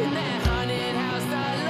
in that haunted house